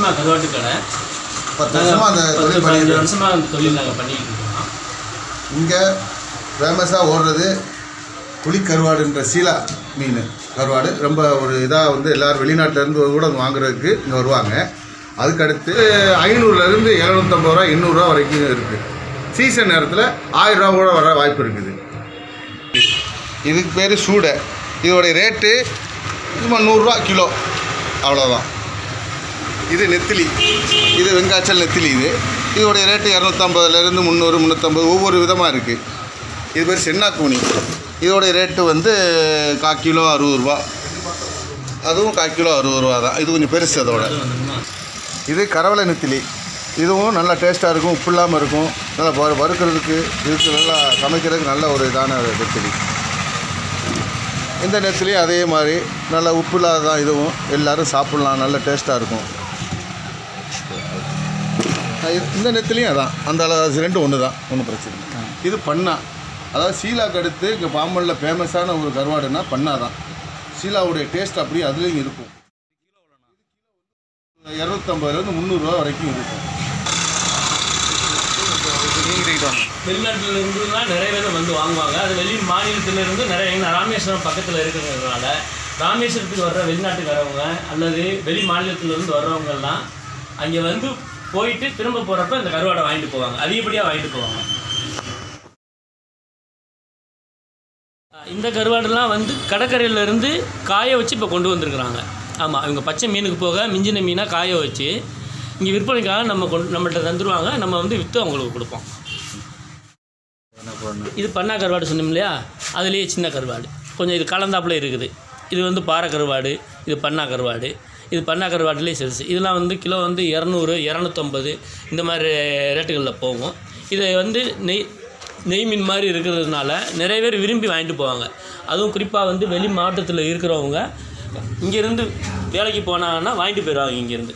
வருஷமாக கருவாட்டு கடை. பத்து வருஷமாக அந்த தொழில் பதினஞ்சு வருஷமாக அந்த தொழில் நாங்கள் பண்ணிட்டு இருக்கோம். இங்கே ஃபேமஸாக ஓடுறது புலிக்கருவாடுன்ற சீலா மீன் கருவாடு. ரொம்ப ஒரு இதாக வந்து எல்லோரும் வெளிநாட்டிலேருந்து கூட வாங்குறதுக்கு இங்கே வருவாங்க. அதுக்கடுத்து ஐநூறுலேருந்து எழுநூற்றம்பது ரூபா எண்ணூறுரூவா வரைக்கும் இருக்குது சீசன் நேரத்தில் ஆயிரம் ரூபா கூட வர வாய்ப்பு இருக்குது. இதுக்கு பேர் சூடை. இதோடைய ரேட்டு சும்மா நூறுரூவா கிலோ. அவ்வளோதான் இது நெத்திலி. இது வெங்காய்ச்சல் நெத்திலி இது. இதோடைய ரேட்டு இரநூத்தம்பதுலேருந்து முந்நூறு முந்நூற்றம்பது ஒவ்வொரு விதமாக இருக்குது இது பேர் சென்னாக்கூனி இதோடைய ரேட்டு வந்து கா கிலோ அறுபது ரூபா. அதுவும் கா கிலோ அறுபது ரூபா தான். இது கொஞ்சம் பெருசு அதோட. இது கரவலை நெத்திலி. இதுவும் நல்லா டேஸ்ட்டாக இருக்கும் உப்பு இல்லாமல் இருக்கும். நல்லா வறு வறுக்கிறதுக்கு இதுக்கு நல்லா சமைக்கிறதுக்கு நல்ல ஒரு இதான நெத்திலி. இந்த நெத்திலையும் அதே மாதிரி நல்லா உப்பு இல்லாத தான் இதுவும். எல்லோரும் சாப்பிட்லாம் நல்ல டேஸ்ட்டாக இருக்கும். இந்த நெத்திலையும் அதான். அந்த அளவு ரெண்டும் ஒன்று தான் ஒன்றும் பிரச்சனை இல்லை. இது பண்ணா அதாவது சீலாக்கு அடுத்து இங்கே பாம்பனில் ஃபேமஸான ஒரு கருவாடுனா பண்ணா தான் சீலாவுடைய டேஸ்ட் அப்படியே அதுலேயும் இருக்கும். இரநூத்தம்பதுலேருந்து முந்நூறுரூவா வரைக்கும் இருக்கும். வெளிநாட்டுல இருந்துலாம் நிறைய பேர் வந்து வாங்குவாங்க. அது வெளி மாநிலத்துல இருந்து நிறைய ராமேஸ்வரம் பக்கத்தில் இருக்கிறதுனால ராமேஸ்வரத்துக்கு வர்ற வெளிநாட்டுக்காரவங்க அல்லது வெளி மாநிலத்துல இருந்து வர்றவங்க எல்லாம் அங்கே வந்து போயிட்டு திரும்ப போகிறப்ப இந்த கருவாடை வாங்கிட்டு போவாங்க. அதிகப்படியாக வாங்கிட்டு போவாங்க. இந்த கருவாடெல்லாம் வந்து கடற்கரையில இருந்து காய வச்சு இப்போ கொண்டு வந்திருக்கிறாங்க. ஆமாம் இவங்க பச்சை மீனுக்கு போக மிஞ்சின மீனாக காய வச்சு இங்கே விற்பனைக்காக நம்ம கொண்டு நம்மள்ட்ட தந்துடுவாங்க நம்ம வந்து விற்று அவங்களுக்கு கொடுப்போம். இது பண்ணா கருவாடு சொன்னோம் இல்லையா? அதுலேயே சின்ன கருவாடு. கொஞ்சம் இது கலந்தாப்புல இருக்குது. இது வந்து பாறை கருவாடு இது பண்ணா கருவாடு. இது பண்ணா கருவாடுலேயே சேல்ஸ். இதெல்லாம் வந்து கிலோ வந்து இரநூறு இரநூத்தம்பது இந்த மாதிரி ரேட்டுகளில் போகும். இதை வந்து நெய் நெய் மீன் மாதிரி இருக்கிறதுனால நிறைய பேர் விரும்பி வாங்கிட்டு போவாங்க. அதுவும் குறிப்பாக வந்து வெளி மாவட்டத்தில் இருக்கிறவங்க இங்கேருந்து வேலைக்கு போனாங்கன்னா வாங்கிட்டு போயிடுவாங்க இங்கேருந்து